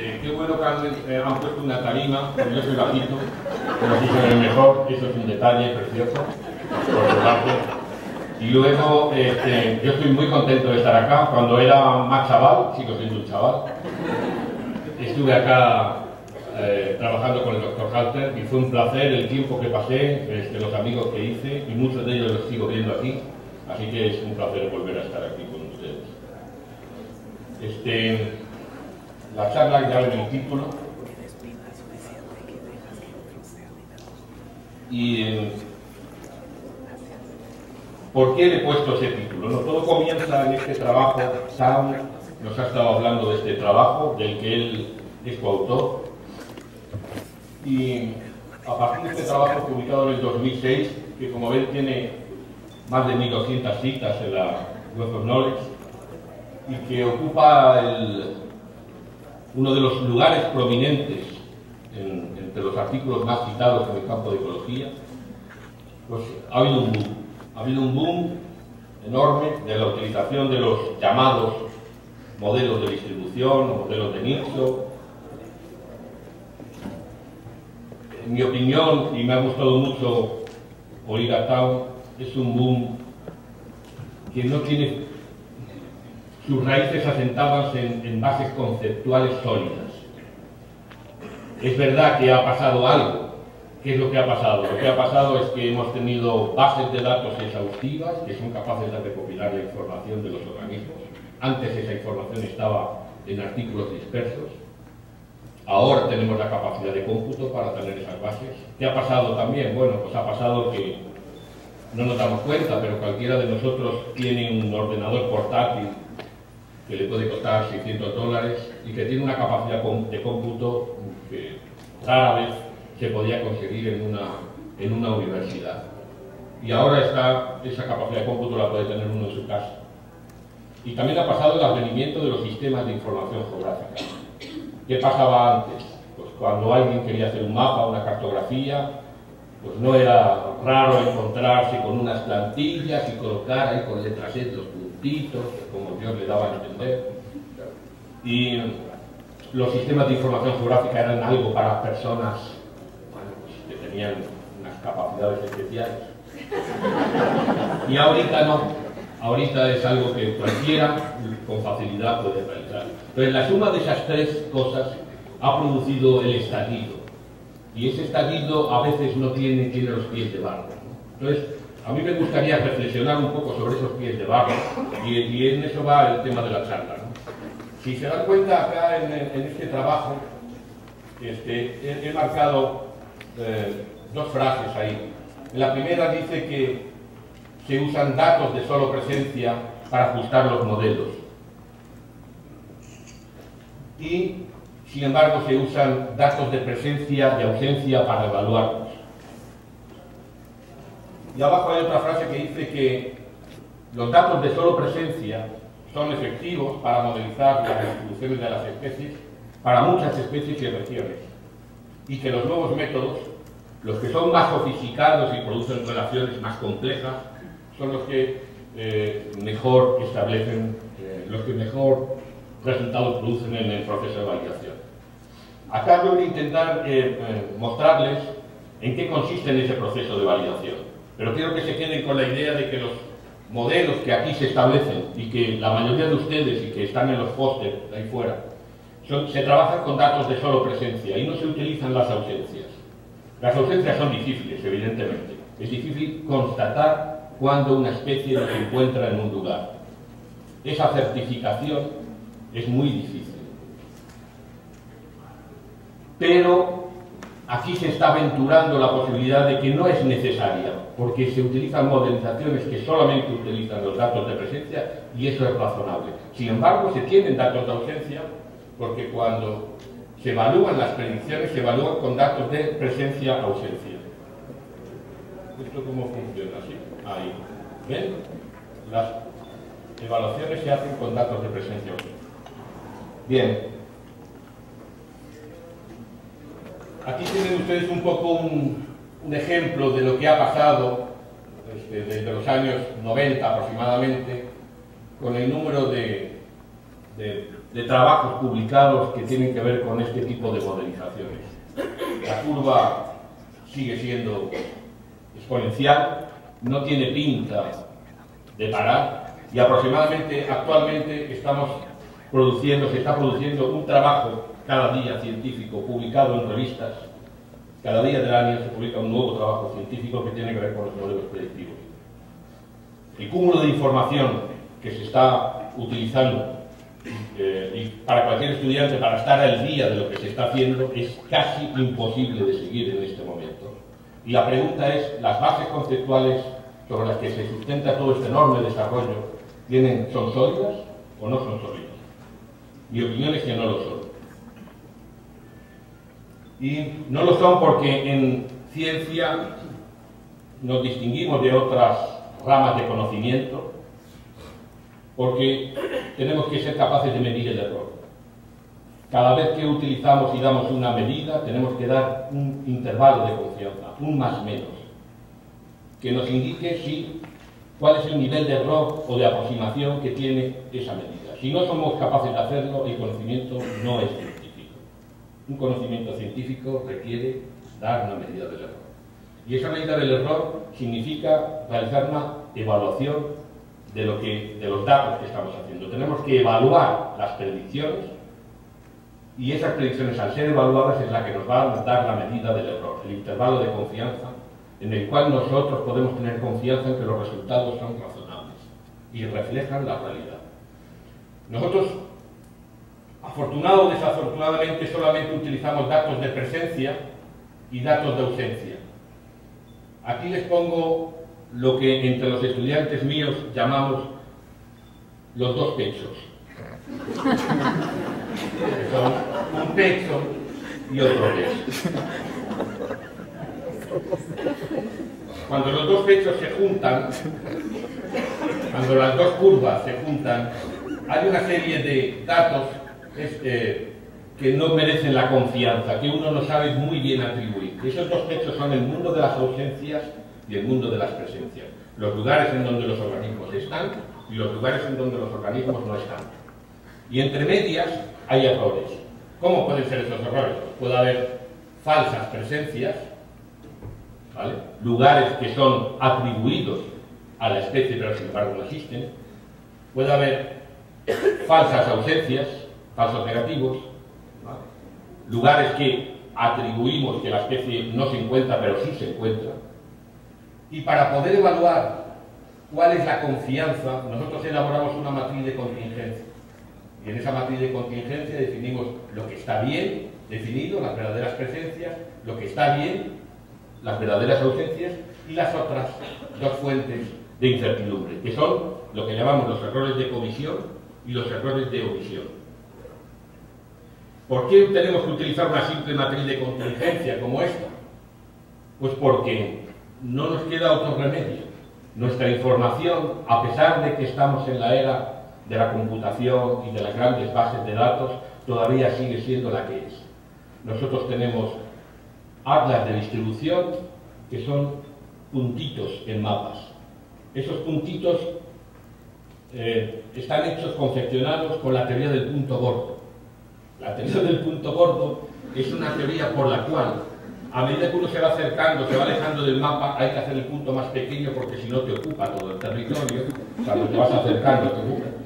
Este, qué bueno que han, eh, han puesto una tarima, porque yo soy bajito, pero sí se ve mejor, eso es un detalle precioso, por su parte. Y luego, este, yo estoy muy contento de estar acá. Cuando era más chaval, sigo siendo un chaval, estuve acá eh, trabajando con el doctor Halter y fue un placer el tiempo que pasé, este, los amigos que hice y muchos de ellos los sigo viendo aquí, así que es un placer volver a estar aquí con ustedes. Este, la charla ya en el título. Y eh, ¿por qué le he puesto ese título? No, todo comienza en este trabajo, Sam nos ha estado hablando de este trabajo, del que él es coautor, y a partir de este trabajo publicado en el 2006, que como ven tiene más de 1200 citas en la Web of Knowledge, y que ocupa el, uno de los lugares prominentes en, entre los artículos más citados en el campo de ecología, pues ha habido un boom. Ha habido un boom enorme de la utilización de los llamados modelos de distribución modelos de nicho. En mi opinión, y me ha gustado mucho oír a Tao, es un boom que no tiene sus raíces asentadas en, en bases conceptuales sólidas. Es verdad que ha pasado algo. ¿Qué es lo que ha pasado? Lo que ha pasado es que hemos tenido bases de datos exhaustivas que son capaces de recopilar la información de los organismos. Antes esa información estaba en artículos dispersos. Ahora tenemos la capacidad de cómputo para tener esas bases. ¿Qué ha pasado también? Bueno, pues ha pasado que no nos damos cuenta, pero cualquiera de nosotros tiene un ordenador portátil que le puede costar 600 dólares y que tiene una capacidad de cómputo que rara vez se podía conseguir en una, en una universidad. Y ahora está, esa capacidad de cómputo la puede tener uno en su casa. Y también ha pasado el advenimiento de los sistemas de información geográfica. ¿Qué pasaba antes? Pues cuando alguien quería hacer un mapa, una cartografía, pues no era raro encontrarse con unas plantillas y colocar ahí con letras E los como Dios le daba a entender. Y los sistemas de información geográfica eran algo para personas bueno, pues, que tenían unas capacidades especiales. Y ahorita no. Ahorita es algo que cualquiera con facilidad puede realizar. Entonces la suma de esas tres cosas ha producido el estallido. Y ese estallido a veces no tiene, tiene los pies de barro. Entonces, a mí me gustaría reflexionar un poco sobre esos pies de barro y, en eso va el tema de la charla. Si se dan cuenta acá en, en este trabajo, este, he, he marcado eh, dos frases ahí. La primera dice que se usan datos de solo presencia para ajustar los modelos. Y, sin embargo, se usan datos de presencia y ausencia para evaluarlos. Y abajo hay otra frase que dice que los datos de solo presencia son efectivos para modelizar las distribuciones de las especies para muchas especies y regiones. Y que los nuevos métodos, los que son más sofisticados y producen relaciones más complejas, son los que eh, mejor establecen, eh, los que mejor resultados producen en el proceso de validación. Acá voy a intentar eh, mostrarles en qué consiste en ese proceso de validación, pero quiero que se queden con la idea de que los modelos que aquí se establecen y que la mayoría de ustedes y que están en los pósters ahí fuera, se trabajan con datos de solo presencia y no se utilizan las ausencias. Las ausencias son difíciles, evidentemente. Es difícil constatar cuando una especie no se encuentra en un lugar. Esa certificación es muy difícil. Pero aquí se está aventurando la posibilidad de que no es necesaria, porque se utilizan modelizaciones que solamente utilizan los datos de presencia y eso es razonable. Sin embargo, se tienen datos de ausencia porque cuando se evalúan las predicciones, se evalúan con datos de presencia-ausencia. ¿Esto cómo funciona? Así. Ahí. ¿Ven? Las evaluaciones se hacen con datos de presencia-ausencia. Bien. Aquí tienen ustedes un poco un, ejemplo de lo que ha pasado este, desde los años 90 aproximadamente con el número de, de trabajos publicados que tienen que ver con este tipo de modernizaciones. La curva sigue siendo exponencial, no tiene pinta de parar y aproximadamente actualmente estamos produciendo, se está produciendo un trabajo cada día científico publicado en revistas. Cada día del año se publica un nuevo trabajo científico que tiene que ver con los modelos predictivos. El cúmulo de información que se está utilizando eh, y para cualquier estudiante, para estar al día de lo que se está haciendo, es casi imposible de seguir en este momento. Y la pregunta es, ¿las bases conceptuales sobre las que se sustenta todo este enorme desarrollo ¿tienen, son sólidas o no son sólidas? Mi opinión es que no lo son. Y no lo son porque en ciencia nos distinguimos de otras ramas de conocimiento, porque tenemos que ser capaces de medir el error. Cada vez que utilizamos y damos una medida, tenemos que dar un intervalo de confianza, un más menos, que nos indique si, cuál es el nivel de error o de aproximación que tiene esa medida. Si no somos capaces de hacerlo, el conocimiento no es científico. Un conocimiento científico requiere dar una medida del error. Y esa medida del error significa realizar una evaluación de, lo que, de los datos que estamos haciendo. Tenemos que evaluar las predicciones y esas predicciones al ser evaluadas es la que nos va a dar la medida del error, el intervalo de confianza en el cual nosotros podemos tener confianza en que los resultados son razonables y reflejan la realidad. Nosotros, afortunado o desafortunadamente, solamente utilizamos datos de presencia y datos de ausencia. Aquí les pongo lo que entre los estudiantes míos llamamos los dos pechos. un pecho y otro pecho. Cuando los dos pechos se juntan, cuando las dos curvas se juntan, hay una serie de datos este, que no merecen la confianza, que uno no sabe muy bien atribuir. Esos dos pechos son el mundo de las ausencias y el mundo de las presencias. Los lugares en donde los organismos están y los lugares en donde los organismos no están. Y entre medias hay errores. ¿Cómo pueden ser esos errores? Puede haber falsas presencias, lugares que son atribuidos a la especie pero sin embargo no existen. Puede haber falsas ausencias, falsos negativos, lugares que atribuimos que la especie no se encuentra pero sí se encuentra y para poder evaluar cuál es la confianza, nosotros elaboramos una matriz de contingencia. Y en esa matriz de contingencia definimos lo que está bien definido, las verdaderas presencias, lo que está bien, las verdaderas ausencias y las otras dos fuentes de incertidumbre, que son lo que llamamos los errores de comisión y los errores de omisión. ¿Por qué tenemos que utilizar una simple matriz de contingencia como esta? Pues porque no nos queda otro remedio. Nuestra información, a pesar de que estamos en la era de la computación y de las grandes bases de datos, todavía sigue siendo la que es. Nosotros tenemos atlas de distribución que son puntitos en mapas. Esos puntitos eh, están hechos, confeccionados con la teoría del punto gordo. La teoría del punto gordo es una teoría por la cual a medida que uno se va acercando, se va alejando del mapa, hay que hacer el punto más pequeño porque si no te ocupa todo el territorio. Cuando te vas acercando,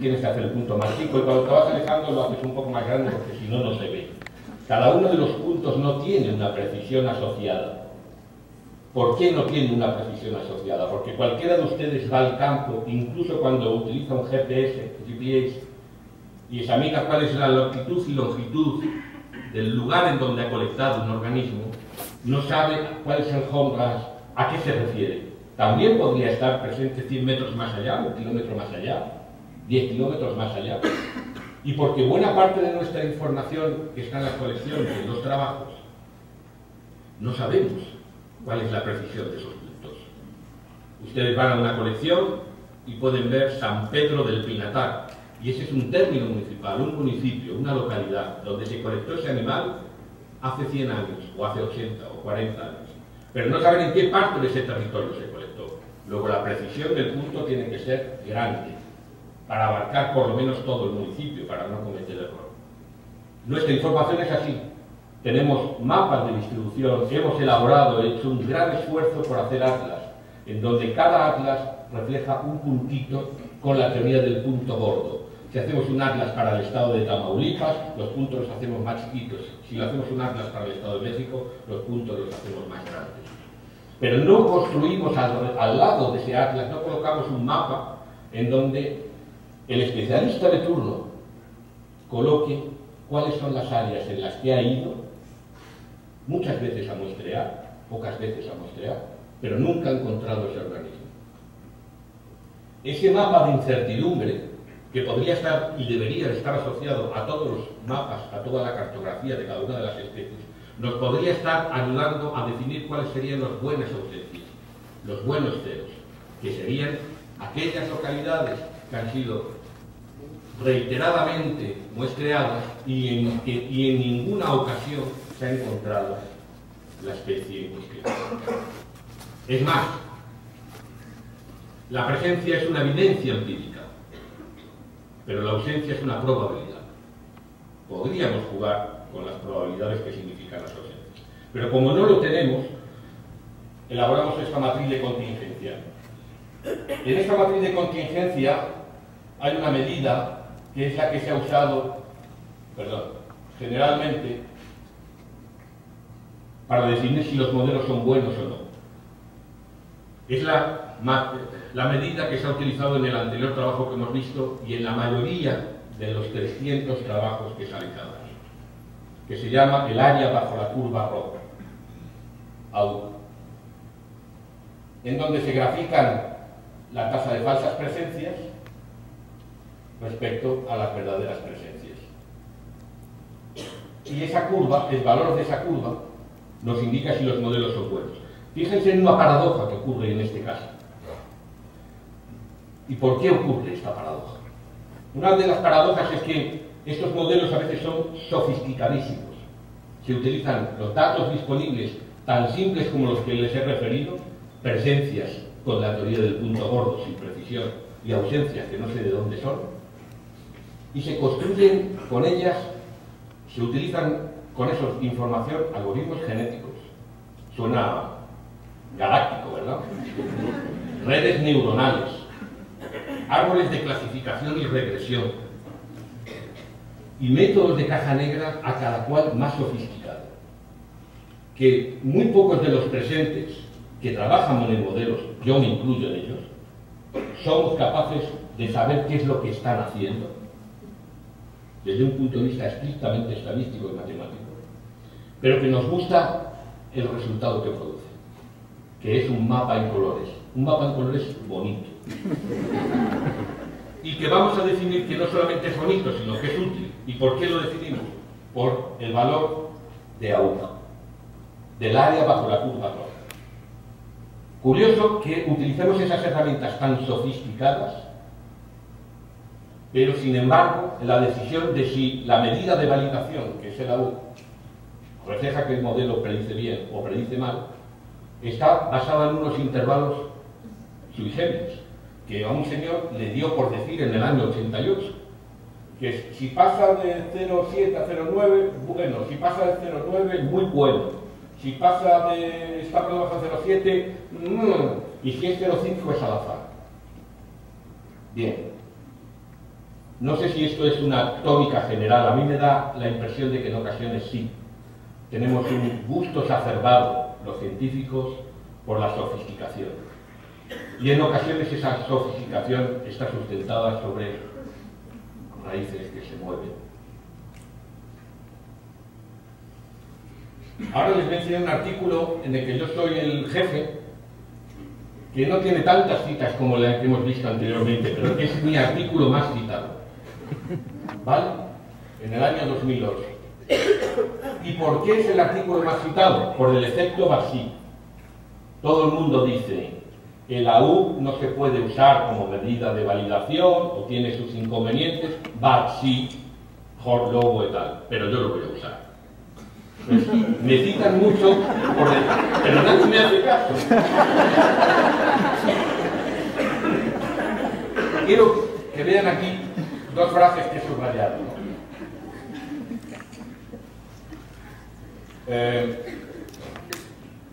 tienes que hacer el punto más chico y cuando te vas alejando lo haces un poco más grande porque si no, no se ve. Cada uno de los puntos no tiene una precisión asociada. ¿Por qué no tiene una precisión asociada? Porque cualquiera de ustedes va al campo, incluso cuando utiliza un GPS, GPS y examina cuál es la longitud y longitud del lugar en donde ha colectado un organismo, no sabe cuál es el home rush, a qué se refiere. También podría estar presente 100 metros más allá, un kilómetro más allá, 10 kilómetros más allá. Y porque buena parte de nuestra información que está en las colecciones, en los trabajos, no sabemos cuál es la precisión de esos puntos. Ustedes van a una colección y pueden ver San Pedro del Pinatar, y ese es un término municipal, un municipio, una localidad, donde se colectó ese animal hace 100 años, o hace 80 o 40 años. Pero no saben en qué parte de ese territorio se colectó. Luego la precisión del punto tiene que ser grande. para abarcar por lo menos todo el municipio, para no cometer error. Nuestra información es así. Tenemos mapas de distribución, hemos elaborado, hecho un gran esfuerzo por hacer atlas, en donde cada atlas refleja un puntito con la teoría del punto gordo. Si hacemos un atlas para el estado de Tamaulipas, los puntos los hacemos más chiquitos. Si lo hacemos un atlas para el estado de México, los puntos los hacemos más grandes. Pero no construimos al, al lado de ese atlas, no colocamos un mapa en donde el especialista de turno coloque cuáles son las áreas en las que ha ido, muchas veces a muestrear, pocas veces a muestrear, pero nunca ha encontrado ese organismo. Ese mapa de incertidumbre, que podría estar y debería estar asociado a todos los mapas, a toda la cartografía de cada una de las especies, nos podría estar ayudando a definir cuáles serían los buenas ausencias, los buenos ceros, que serían aquellas localidades que han sido reiteradamente muestreadas y en, que, en ninguna ocasión se ha encontrado la especie en cuestión. Es más, la presencia es una evidencia empírica, pero la ausencia es una probabilidad. Podríamos jugar con las probabilidades que significan las ausencias. Pero como no lo tenemos, elaboramos esta matriz de contingencia. En esta matriz de contingencia hay una medida que es la que se ha usado, perdón, generalmente para definir si los modelos son buenos o no. Es la, la medida que se ha utilizado en el anterior trabajo que hemos visto y en la mayoría de los 300 trabajos que se han hecho que se llama el área bajo la curva roja, en donde se grafican la tasa de falsas presencias respecto a las verdaderas presencias. Y esa curva, el valor de esa curva, nos indica si los modelos son buenos. Fíjense en una paradoja que ocurre en este caso. ¿Y por qué ocurre esta paradoja? Una de las paradojas es que estos modelos a veces son sofisticadísimos. Se utilizan los datos disponibles tan simples como los que les he referido, presencias con la teoría del punto gordo sin precisión y ausencias que no sé de dónde son, y se construyen con ellas, se utilizan con esa información algoritmos genéticos. Suena galáctico, ¿verdad? Redes neuronales, árboles de clasificación y regresión, y métodos de caja negra a cada cual más sofisticado. Que muy pocos de los presentes que trabajan en modelos, yo me incluyo en ellos, somos capaces de saber qué es lo que están haciendo desde un punto de vista estrictamente estadístico y matemático, pero que nos gusta el resultado que produce, que es un mapa en colores, un mapa en colores bonito. Y que vamos a definir que no solamente es bonito, sino que es útil. ¿Y por qué lo definimos? Por el valor de AUPA, del área bajo la curva roja. Curioso que utilicemos esas herramientas tan sofisticadas pero sin embargo, la decisión de si la medida de validación, que es el AU, refleja que el modelo predice bien o predice mal, está basada en unos intervalos sui que a un señor le dio por decir en el año 88, que si pasa de 0,7 a 0,9, bueno, si pasa de 0,9, muy bueno, si pasa de, está por debajo de 0,7, mmm, y si es 0,5 es al azar. Bien, no sé si esto es una tónica general, a mí me da la impresión de que en ocasiones sí. Tenemos un gusto exacerbado, los científicos, por la sofisticación. Y en ocasiones esa sofisticación está sustentada sobre raíces que se mueven. Ahora les enseñar un artículo en el que yo soy el jefe, que no tiene tantas citas como la que hemos visto anteriormente, pero que es mi artículo más citado. ¿Vale? En el año 2008. ¿Y por qué es el artículo más citado? Por el efecto Baxi. Todo el mundo dice, el AU no se puede usar como medida de validación o tiene sus inconvenientes, Baxi, Lobo y tal, pero yo lo voy a usar. Pues, me citan mucho, por el... pero nadie me hace caso. Quiero que vean aquí dos frases que he subrayado. Eh,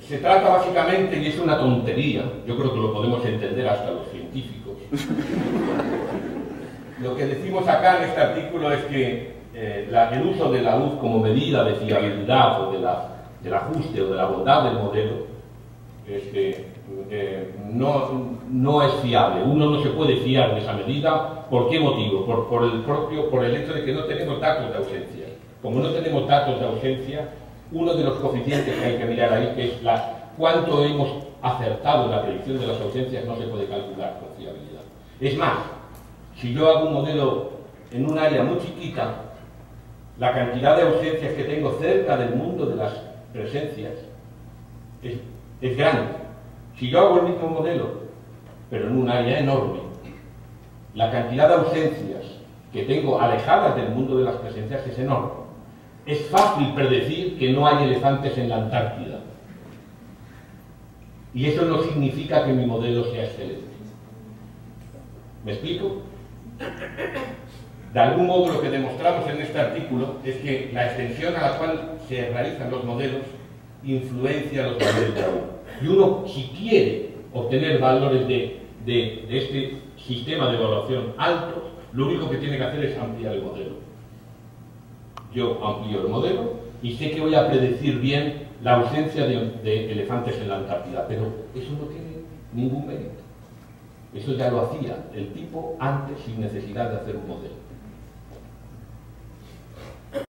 se trata básicamente, y es una tontería, yo creo que lo podemos entender hasta los científicos, lo que decimos acá en este artículo es que eh, el uso de la luz como medida de fiabilidad o de la, del ajuste o de la bondad del modelo este, eh, no, no, es fiable. Uno no se puede fiar de esa medida. ¿Por qué motivo? Por, el propio, por el hecho de que no tenemos datos de ausencia. Como no tenemos datos de ausencia, uno de los coeficientes que hay que mirar ahí, que es la, cuánto hemos acertado en la predicción de las ausencias, no se puede calcular con fiabilidad. Es más, si yo hago un modelo en un área muy chiquita, la cantidad de ausencias que tengo cerca del mundo de las presencias es, es grande. Si yo hago el mismo modelo, pero en un área enorme, la cantidad de ausencias que tengo alejadas del mundo de las presencias es enorme. Es fácil predecir que no hay elefantes en la Antártida. Y eso no significa que mi modelo sea excelente. ¿Me explico? De algún modo lo que demostramos en este artículo es que la extensión a la cual se realizan los modelos influencia los valores de. Y uno, si quiere obtener valores de, de este sistema de evaluación altos, lo único que tiene que hacer es ampliar el modelo yo amplío el modelo y sé que voy a predecir bien la ausencia de, elefantes en la Antártida, pero eso no tiene ningún mérito. Eso ya lo hacía el tipo antes sin necesidad de hacer un modelo.